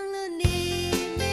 忘了你。